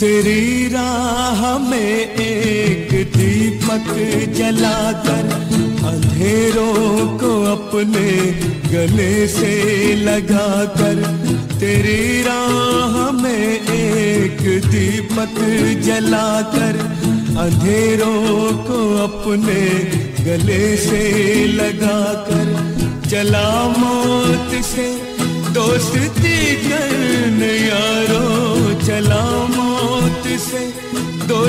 तेरी राह में एक दीपक जलाकर अंधेरों को अपने गले से लगाकर तेरी राह में एक दीपक जलाकर अंधेरों को अपने गले से लगाकर चला मौत से दोस्ती करने यारो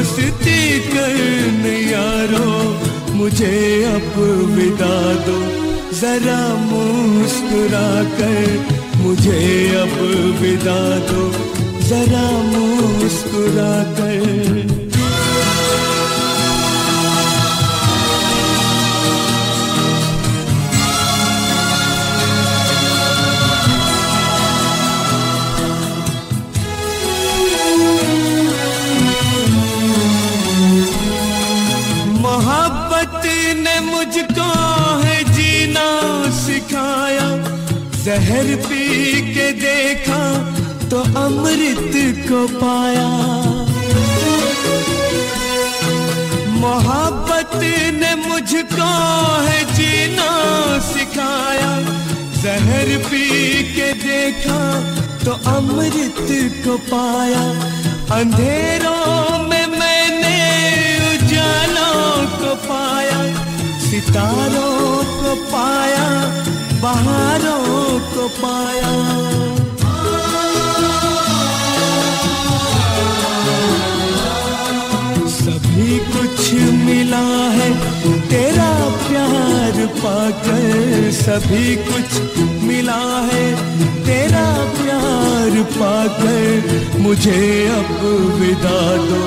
दोस्ती करने यारो, मुझे अब विदा दो। जरा मुस्कुरा कर मुझे अब विदा दो। जरा मुस्कुरा कर जहर पी के देखा तो अमृत को पाया। मोहब्बत ने मुझको है जीना सिखाया। जहर पी के देखा तो अमृत को पाया। अंधेरों में मैंने उजालों को पाया, सितारों को पाया। बहारों को पाया। सभी कुछ मिला है, तेरा प्यार पाकर। सभी कुछ मिला है, तेरा प्यार पाकर। मुझे अब विदा दो,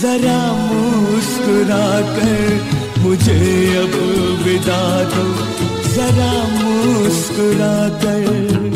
जरा मुस्कुरा कर मुझे अब विदा दो। जरा मुस्कुरा कर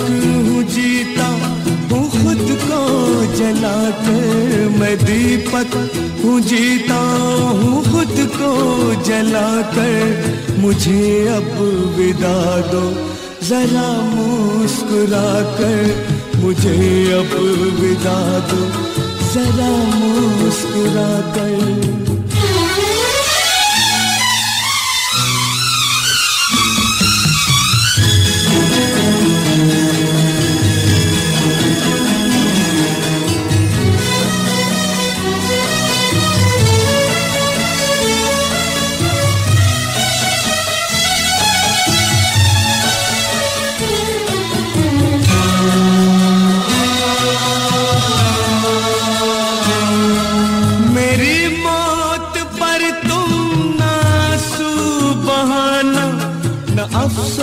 हूँ जीता हूँ खुद को जलाकर मैं दीपक हूँ जीता, हूँ खुद को जलाकर मुझे अब विदा दो, जरा मुस्कुरा कर मुझे अब विदा दो, जरा मुस्कुरा कर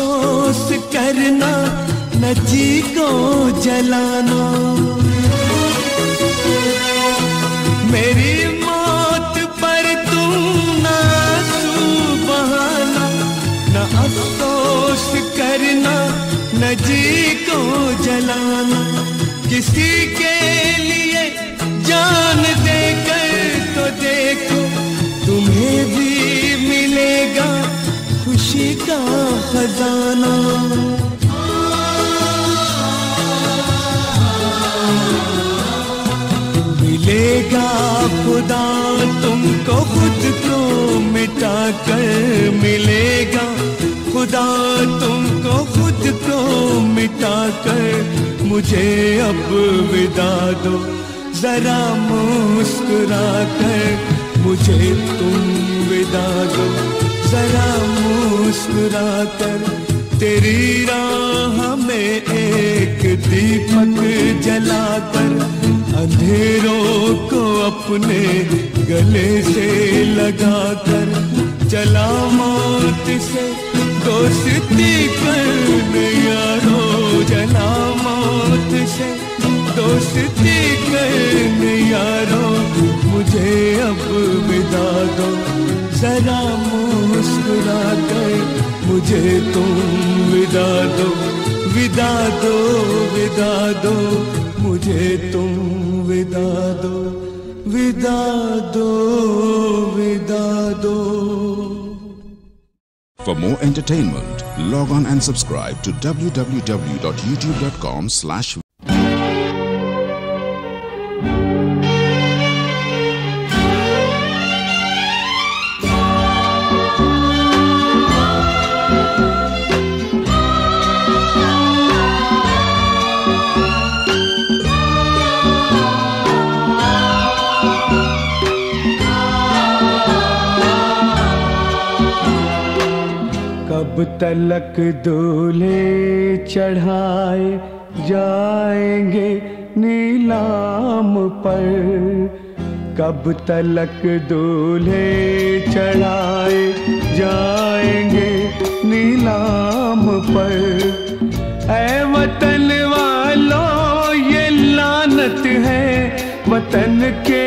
अफसोस करना न को जलाना। मेरी मौत पर तुम ना बहाना न अफसोस करना न को जलाना। किसी के लिए जान देकर तो देखो, तुम्हें भी मिलेगा खुशी का खजाना। मिलेगा खुदा तुमको खुद को मिटा कर मिलेगा खुदा तुमको खुद को मिटा कर मुझे अब विदा दो, जरा मुस्कुरा कर मुझे तुम विदा दो। जरा मुस्कुरा कर तेरी राह में एक दीपक जलाकर, अंधेरों को अपने गले से लगाकर, चला मौत से दोस्ती कर यारो चला मौत से दोस्ती कर यारो मुझे अब विदा दो। जरा मुस्कुरा कर मुझे तुम विदा दो विदा दो विदा दो मुझे तुम विदा दो विदा दो विदा दो For more entertainment, log on and subscribe to www.youtube.com slash तलक दूल्हे चढ़ाए जाएँगे नीलाम पर। कब तलक दूल्हे चढ़ाए जाएँगे नीलाम पर। ऐ वतन वालों, ये लानत है वतन के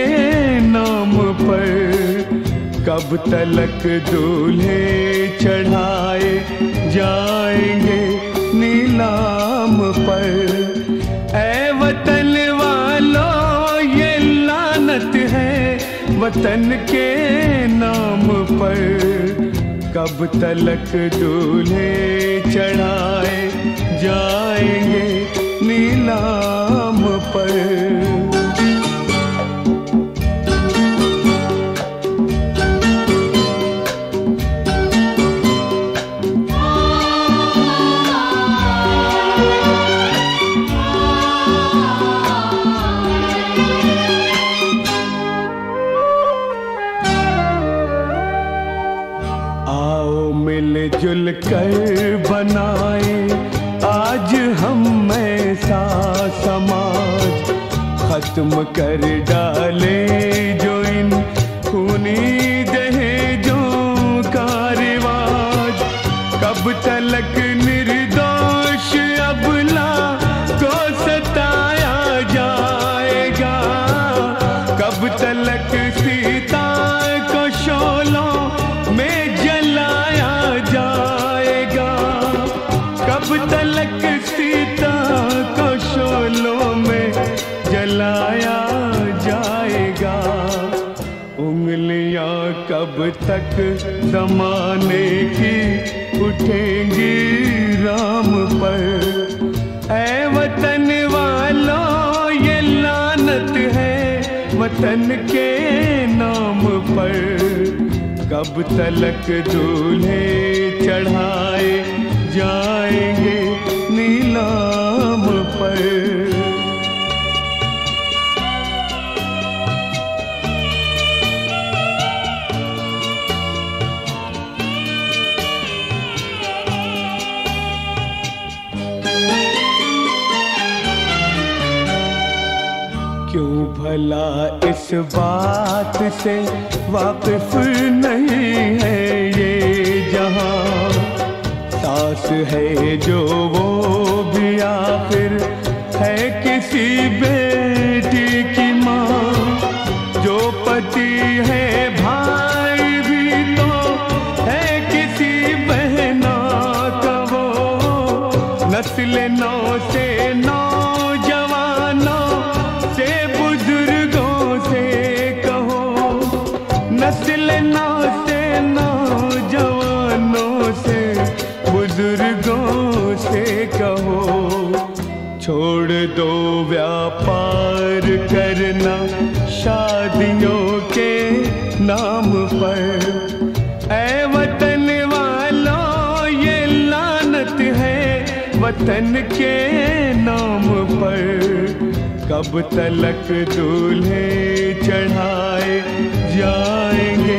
नाम पर। कब तलक दूल्हे चढ़ाए जाएँगे नीलाम पर। ऐ वतन वालों, ये लानत है वतन के नाम पर। कब तलक दूल्हे चढ़ाए जाएँगे मिलजुल कर बनाए। आज हम सा समाज खत्म कर डाले जो इन खूनी दहेजों का रिवाज। कब तलक कब तक जमाने की उठेंगी राम पर? ऐ वतन वालों, ये लानत है वतन के नाम पर। कब तलक दूल्हे चढ़ाए जाएँगे नीलाम इस बात से वाकिफ वतन के नाम पर कब तलक दूल्हे चढ़ाए जाएँगे?